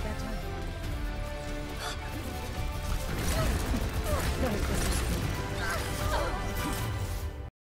spare time.